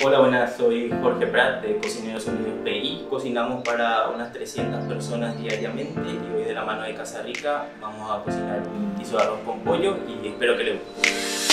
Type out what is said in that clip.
Hola, buenas, soy Jorge Prat de Cocineros Unidos PI. Cocinamos para unas 300 personas diariamente y hoy de la mano de Casa Rica vamos a cocinar un guiso de arroz con pollo y espero que les guste.